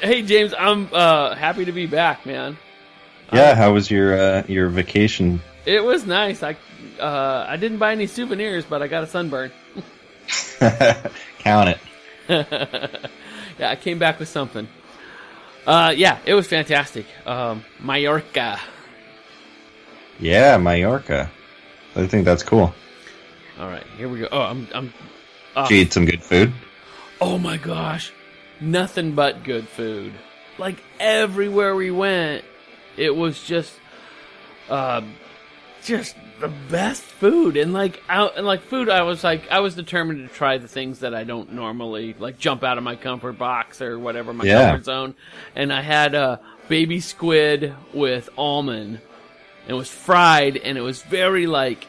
hey James, I'm uh, happy to be back, man. Yeah, how was your uh, your vacation? It was nice. I uh, I didn't buy any souvenirs, but I got a sunburn. Count it. yeah, I came back with something. Uh, yeah, it was fantastic. Um, Mallorca. Yeah, Mallorca. I think that's cool. All right, here we go. Oh, I'm I'm. Uh, Did you eat some good food? oh my gosh, nothing but good food. Like everywhere we went, it was just, uh, just the best food. And like out and like food, I was like, I was determined to try the things that I don't normally like jump out of my comfort box or whatever my Yeah. comfort zone. And I had a baby squid with almond. It was fried, and it was very like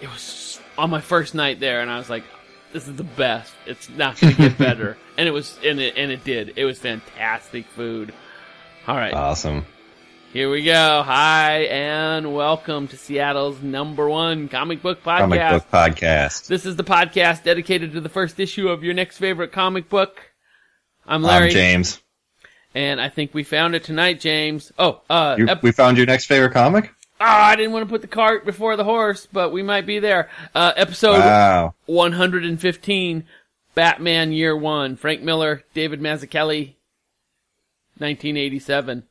it was on my first night there, and I was like, "This is the best. It's not going to get better." and it was, and it and it did. It was fantastic food. All right, Awesome. here we go. Hi, and welcome to Seattle's number one comic book podcast. Comic book podcast. This is the podcast dedicated to the first issue of your next favorite comic book. I'm Larry, I'm James. and I think we found it tonight, James. Oh, uh, You, ep- we found your next favorite comic. Ah, I didn't want to put the cart before the horse, but we might be there. Uh, episode Wow. 115, Batman Year One, Frank Miller, David Mazzucchelli, 1987.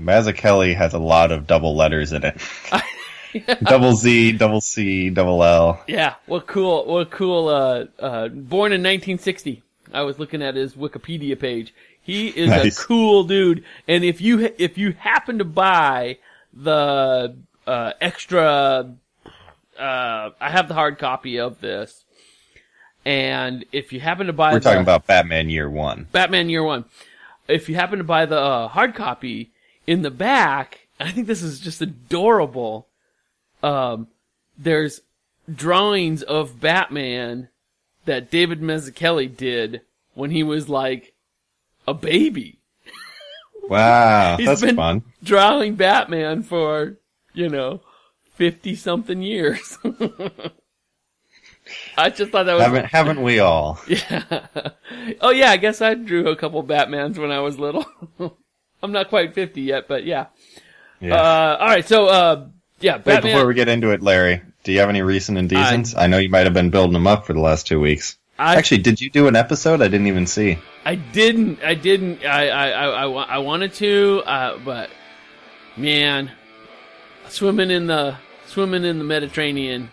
Mazzucchelli has a lot of double letters in it. Double Z, double C, double L. Yeah, what cool, what cool, uh, uh, born in 1960. I was looking at his Wikipedia page. He is Nice. a cool dude, and if you, if you happen to buy the, uh, extra, uh, I have the hard copy of this, and if you happen to buy We're the, talking about Batman Year One. Batman Year One. If you happen to buy the uh, hard copy, in the back, I think this is just adorable. Um, there's drawings of Batman that David Mazzucchelli did when he was like a baby. Wow, He's that's been- fun. Drawing Batman for, you know, 50 something years. I just thought that was Haven't haven't we all? Yeah. Oh yeah, I guess I drew a couple Batmans when I was little. I'm not quite 50 yet, but yeah. Yeah. Uh, all right, so uh, yeah, Wait, Batman. before we get into it, Larry, do you have any recent indecents? I, know you might have been building them up for the last two weeks. I, Actually, did you do an episode? I didn't even see. I didn't. I didn't. I I I, I, I wanted to, uh, but man, swimming in the swimming in the Mediterranean,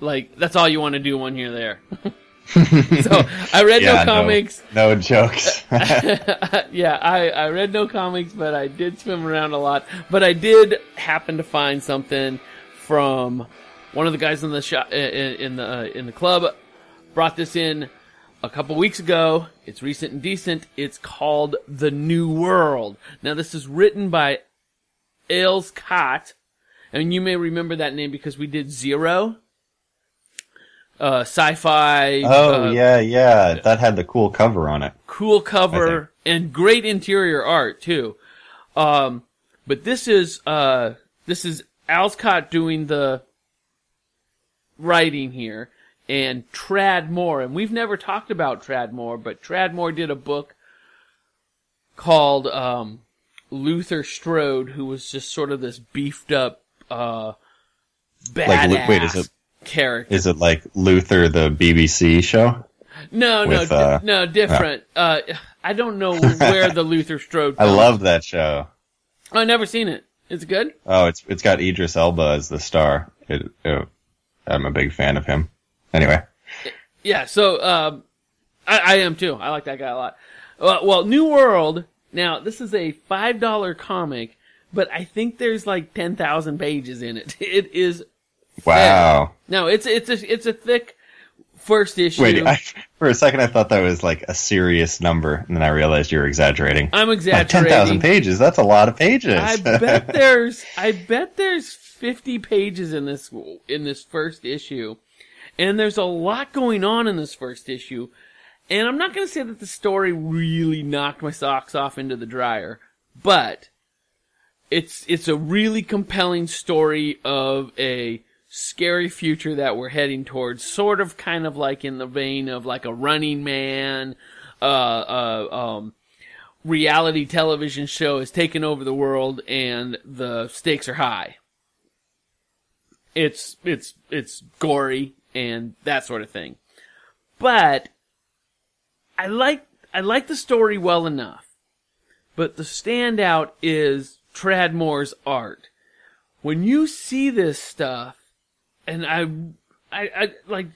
like that's all you want to do when you're there. so I read Yeah, no comics. No, jokes. yeah, I, I read no comics, but I did swim around a lot. But I did happen to find something from one of the guys in the shop in, in the uh, in the club. Brought this in a couple weeks ago. It's recent and decent. It's called The New World. Now this is written by Ales Kot, and you may remember that name because we did Zero. Uh, sci-fi. oh uh, yeah, yeah. That had the cool cover on it. cool cover and great interior art too. Um, but this is uh, this is Ales Kot doing the writing here, and Tradd Moore, and we've never talked about Tradd Moore, but Tradd Moore did a book called um, Luther Strode, who was just sort of this beefed up uh, badass Lu- wait, is it- character. Is it like Luther, the BBC show? No, no, uh, no, different. Uh, I don't know where the Luther Strode. I love that show. Oh, I've never seen it. It's good. Oh, it's it's got Idris Elba as the star. It, it- I'm a big fan of him. Anyway, Yeah. So, um, I, I am too. I like that guy a lot. Uh, well, New World. Now, this is a five dollar comic, but I think there's like ten thousand pages in it. It is. wow. No, it's it's a it's a thick first issue. Wait, I, for a second I thought that was like a serious number, and then I realized you were exaggerating. I'm Like, exaggerating. Ten thousand pages. That's a lot of pages. I bet there's I bet there's 50 pages in this in this first issue. And there's a lot going on in this first issue. And I'm not going to say that the story really knocked my socks off into the dryer, but it's it's a really compelling story of a scary future that we're heading towards, sort of kind of like in the vein of like a running man, uh, uh, um, reality television show has taken over the world and the stakes are high. It's it's it's gory and that sort of thing. But I like I like the story well enough. But the standout is Tradd Moore's art. When you see this stuff, and I, I, I like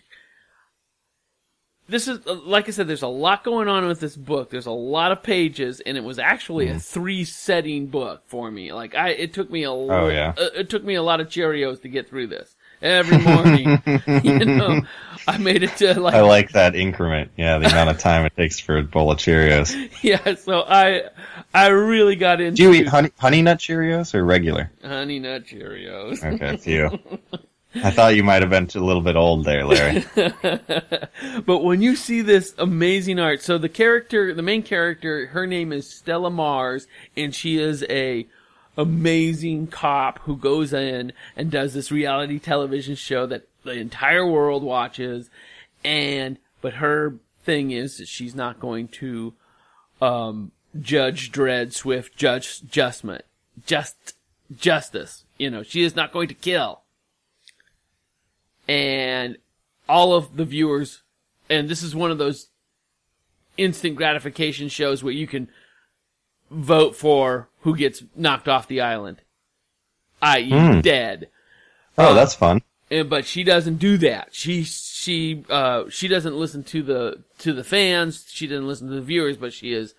this is like I said. There's a lot going on with this book. There's a lot of pages, and it was actually a three setting book for me. Like I, it took me a Oh, yeah. uh, it took me a lot of Cheerios to get through this every morning. you know, I made it to like I like that increment. Yeah, the amount of time it takes for a bowl of Cheerios. yeah. So I, I really got into Do you eat honey, honey nut Cheerios or regular? honey nut Cheerios. Okay, it's you. I thought you might have been a little bit old there, Larry. but when you see this amazing art, so the character, the main character, her name is Stella Maris, and she is a amazing cop who goes in and does this reality television show that the entire world watches. And, but her thing is that she's not going to, um, judge Dredd Swift judge justment, just, justice. You know, she is not going to kill. And all of the viewers, and this is one of those instant gratification shows where you can vote for who gets knocked off the island, i.e., Hmm. dead. Oh, that's fun. And, but she doesn't do that. She she uh she doesn't listen to the to the fans. She doesn't listen to the viewers. But she is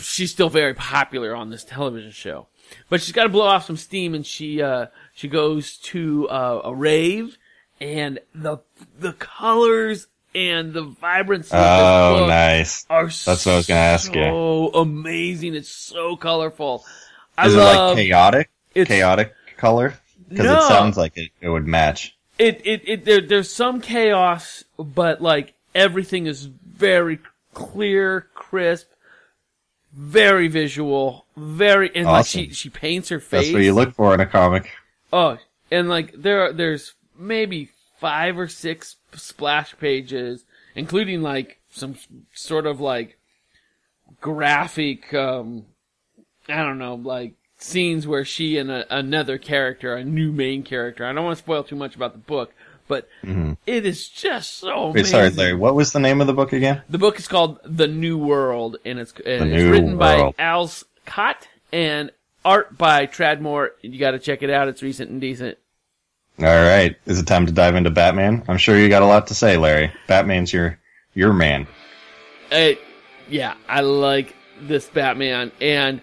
she's still very popular on this television show. But she's got to blow off some steam, and she uh she goes to uh, a rave, and the the colors and the vibrancy Oh, nice. are That's what I was gonna ask you. So amazing! It's so colorful. I Is it like chaotic? it's- chaotic color? Because No. it sounds like it, it would match. it it, it there, there's some chaos, but like everything is very clear, crisp, very visual, very and like she she paints her face. That's what you look for in a comic. Oh, and like there are there's maybe five or six splash pages, including like some sort of like graphic, um, I don't know, like scenes where she and a, another character, a new main character. I don't want to spoil too much about the book, but it is just so Mm-hmm. Wait, amazing. sorry, Larry. What was the name of the book again? The book is called The New World, and it's, and it's New written by Ales Kot and art by Tradd Moore. You got to check it out. It's recent and decent. All right. Is it time to dive into Batman? I'm sure you got a lot to say, Larry. Batman's your your man. Uh, yeah, I like this Batman, and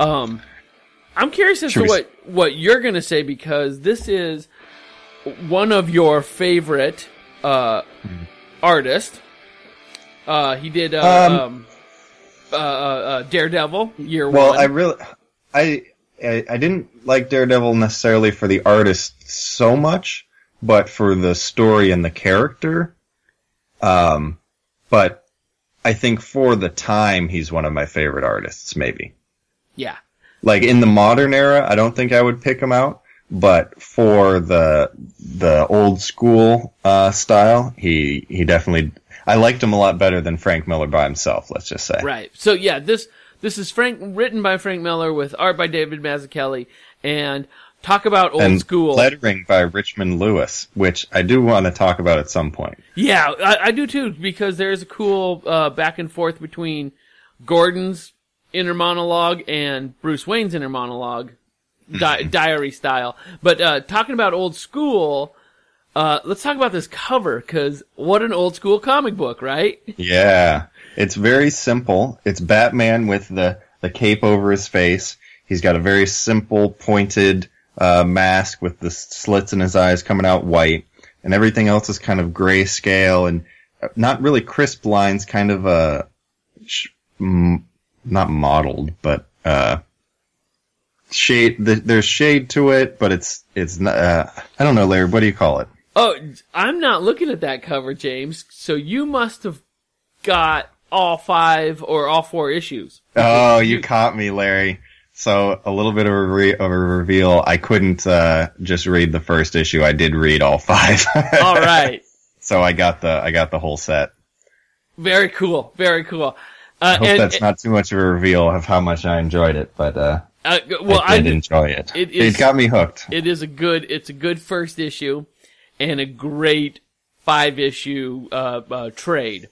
um, I'm curious as Should to we- what what you're gonna say because this is one of your favorite uh artists. Uh, he did uh, um, Um, uh, uh, Daredevil year Well, one. Well, I really, I, I, I didn't like Daredevil necessarily for the artist so much, but for the story and the character. Um, but I think for the time, he's one of my favorite artists, maybe. yeah, Like in the modern era, I don't think I would pick him out, but for the, the old school, uh, style, he, he definitely, I liked him a lot better than Frank Miller by himself, let's just say. Right. So yeah, this this is Frank written by Frank Miller with art by David Mazzucchelli and talk about old and school. lettering by Richmond Lewis, which I do want to talk about at some point. yeah, I, I do too because there's a cool uh, back and forth between Gordon's inner monologue and Bruce Wayne's inner monologue, di- diary style. But uh, talking about old school, uh, let's talk about this cover because what an old school comic book, right? Yeah, it's very simple. It's Batman with the the cape over his face. He's got a very simple pointed uh, mask with the slits in his eyes coming out white, and everything else is kind of grayscale and uh, not really crisp lines. Kind of uh, sh- m- not modeled, but uh, shade. Th- there's shade to it, but it's it's not. Uh, I don't know, Larry. What do you call it? Oh, I'm not looking at that cover, James. So you must have got all five or all four issues. Oh, you caught me, Larry. So a little bit of a, re- of a reveal. I couldn't uh, just read the first issue. I did read all five. All right. so I got the I got the whole set. Very cool. Very cool. Uh, I hope and- that's not too much of a reveal of how much I enjoyed it, but uh, uh, well, I I, did enjoy it. it It, is- got me hooked. it is a good it's a good first issue and a great five issue uh, uh, trade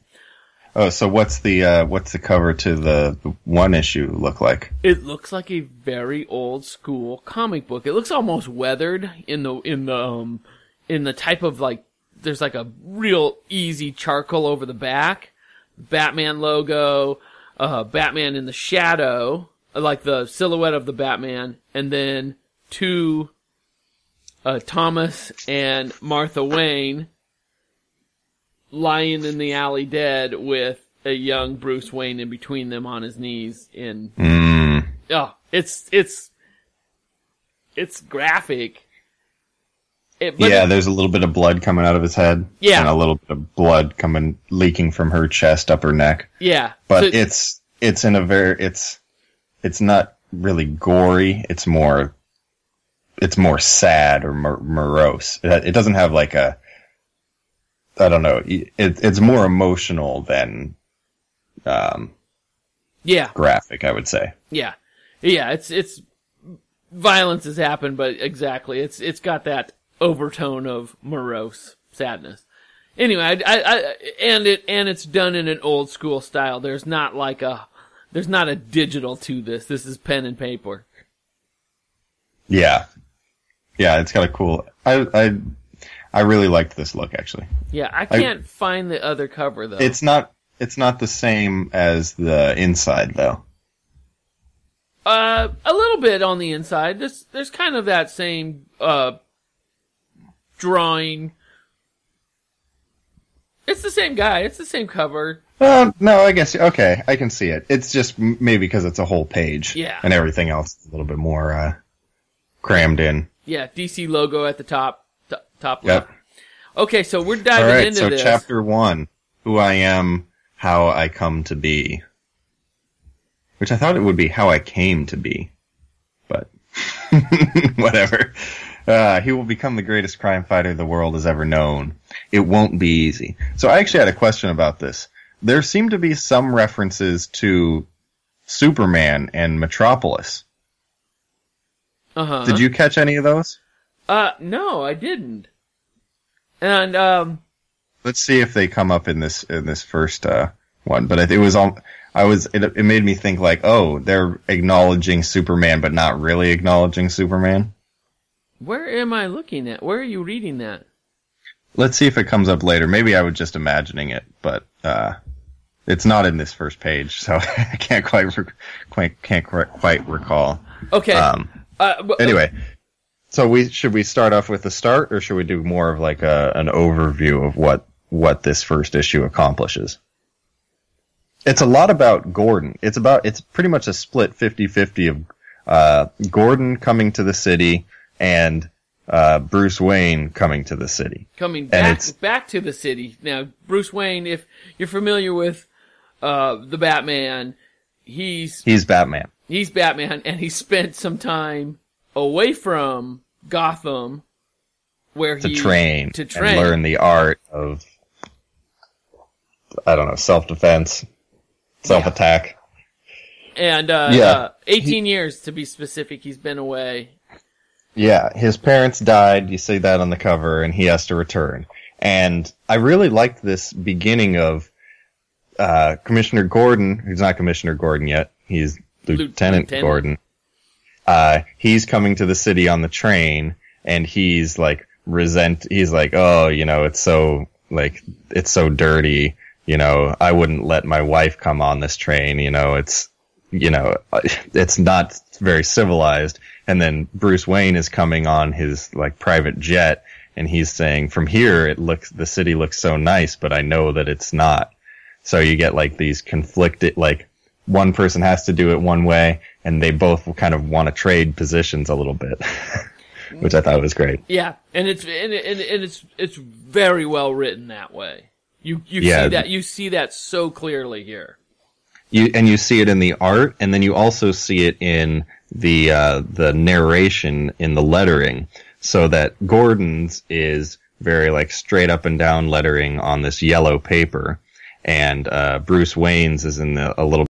Oh, so what's the uh, what's the cover to the, the one issue look like? it looks like a very old school comic book it looks almost weathered in the in the um in the type of like there's like a real easy charcoal over the back batman logo uh batman in the shadow like the silhouette of the batman and then two uh, Thomas and Martha Wayne lying in the alley dead with a young Bruce Wayne in between them on his knees in Mm, oh it's it's it's graphic It- yeah, it- there's a little bit of blood coming out of his head. Yeah. and a little bit of blood coming leaking from her chest up her neck. yeah But So- it's it's in a very it's it's not really gory. It's more it's more sad or mor- morose. It, it doesn't have like a I don't know. It, it's more emotional than um, yeah graphic. I would say. yeah yeah it's it's violence has happened but exactly it's it's got that overtone of morose sadness anyway I, I, I and it and it's done in an old school style there's not like a there's not a digital to this this is pen and paper Yeah, yeah. it's kind of cool. I I I really liked this look actually. yeah i can't find the other cover though It's not it's not the same as the inside though. Uh, a little bit on the inside. There's there's kind of that same uh drawing. It's the same guy. It's the same cover. Uh, no, I guess okay. I can see it. It's just maybe because it's a whole page. Yeah. And everything else is a little bit more uh, crammed in. Yeah, DC logo at the top, t- top Yep. left. Okay, so we're diving right. into So this. chapter one: Who I am, how I come to be. Which I thought it would be how I came to be, but whatever. Uh, he will become the greatest crime fighter the world has ever known. It won't be easy. So I actually had a question about this. There seem to be some references to Superman and Metropolis. Uh-huh. Did you catch any of those? Uh, no, I didn't. And um, Let's see if they come up in this in this first uh, one. But it, it was all I was. It, it made me think like, oh, they're acknowledging Superman, but not really acknowledging Superman. Where am I looking at? Where are you reading that? Let's see if it comes up later. Maybe I was just imagining it, but uh, it's not in this first page, so I can't quite rec- quite can't quite quite recall. Okay. Um, uh, but- anyway, so we should we start off with the start, or should we do more of like a an overview of what what this first issue accomplishes? It's a lot about Gordon. It's about it's pretty much a split 50-50 of uh, Gordon coming to the city and uh, Bruce Wayne coming to the city. coming back it's- back to the city now. Bruce Wayne, if you're familiar with uh, the Batman, he's He's Batman. he's Batman, and he spent some time away from Gotham, where to he train, to train. and learn the art of I don't know self defense, self attack. and uh, Yeah. uh, 18 years to be specific. He's been away. Yeah. his parents died. You see that on the cover, and he has to return. And I really liked this beginning of uh, Commissioner Gordon, who's not Commissioner Gordon yet. He's Lieutenant, Lieutenant. Gordon. Uh, he's coming to the city on the train, and he's like resent. He's like, oh, you know, it's so like it's so dirty. You know, I wouldn't let my wife come on this train. You know, it's you know, it's not very civilized. And then Bruce Wayne is coming on his like private jet, and he's saying, from here it looks the city looks so nice, but I know that it's not. So you get like these conflicted like one person has to do it one way and they both kind of want to trade positions a little bit which i thought was great Yeah, and it's and, and, and it's it's very well written that way. You you Yeah. see that you see that so clearly here. You and you see it in the art and then you also see it in the uh, the narration in the lettering. So that gordon's is very like straight up and down lettering on this yellow paper and uh, Bruce Wayne's is in the, a little